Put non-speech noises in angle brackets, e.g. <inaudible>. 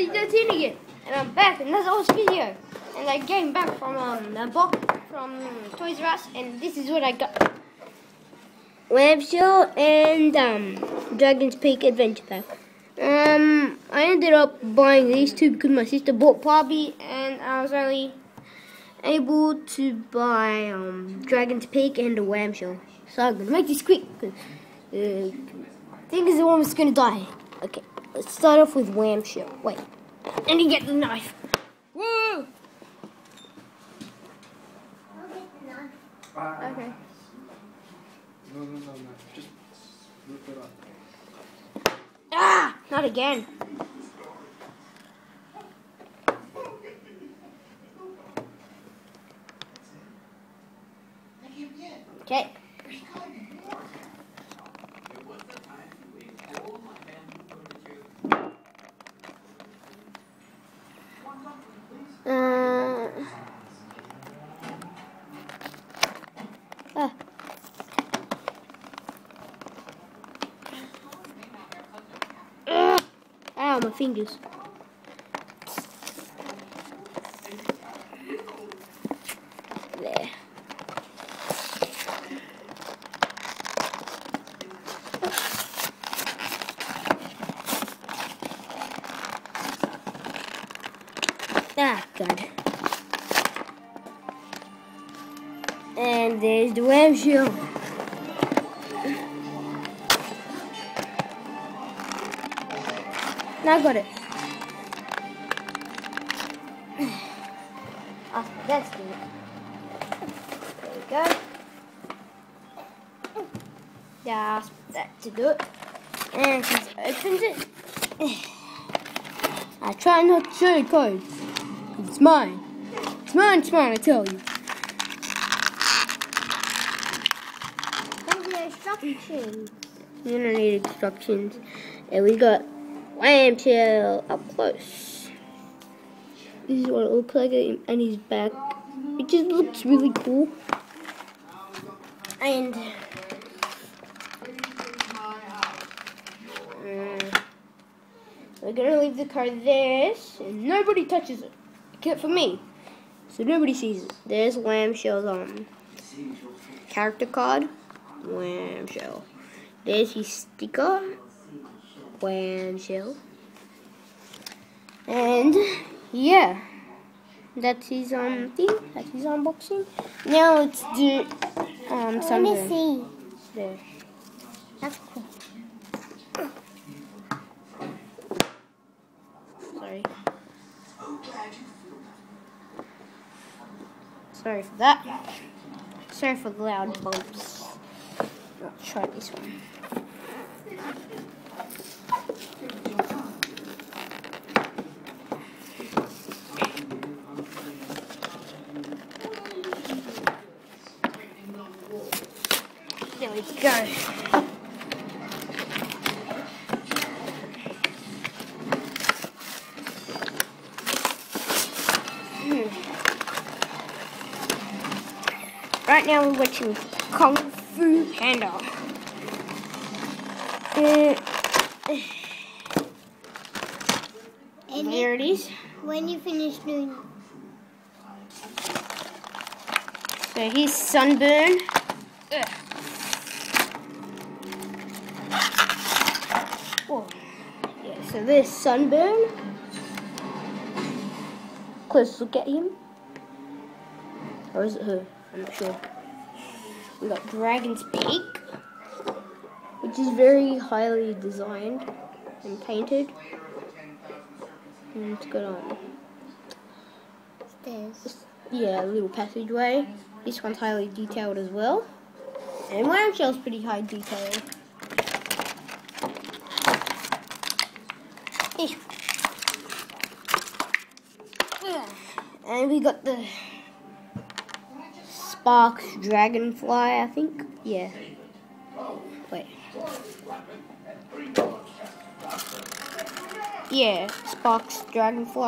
ST13 again, and I'm back another awesome video. And I came back from um a box from Toys R Us, and this is what I got: Wham Shell and um Dragon's Peak Adventure Pack. Um, I ended up buying these two because my sister bought Barbie, and I was only able to buy um Dragon's Peak and a Wham Shell. So I'm gonna make this quick. Cause, uh, I think it's almost gonna die. Okay, let's start off with Wham Shell. Wait, and you get the knife. Woo! Okay. No, no, no, no. Just rip it up. Ah! Not again. Okay. Uh. Ugh. Ow, my fingers. There. Ah, God. And there's the web. Now I got it. <sighs> Ah, that's good. There we go. That's that to do it. And it opens it, <sighs> I try not to show you code. It's mine. It's mine, it's mine, I tell you. instructions. You don't need instructions. And we got Wham Shell up close. This is what it looks like and his back. It just looks really cool. And uh, we're gonna leave the card there, and nobody touches it except for me. So nobody sees it. There's Wham Shell's um character card. Wham Shell. There's his sticker. Wham Shell. And yeah, that's his um thing. That's his unboxing. Now let's do um Let something. me see. There. That's cool. Sorry. Sorry for that. Sorry for the loud bumps. Let's try this one. There we go. Right now we're watching Kung Fu Panda. Uh, And there it is. when you finish doing So here's Sunburn. Ugh. Whoa. Yeah, so there's Sunburn. Close look at him. Or is it her? I'm not sure. We got Dragon's Peak, which is very highly designed and painted. And it's got um, stairs. yeah, a little passageway. This one's highly detailed as well. And Wham Shell's pretty high detailed. Eh. Yeah. And we got the Sparx Dragonfly, I think. Yeah. Wait. Yeah, Sparx Dragonfly.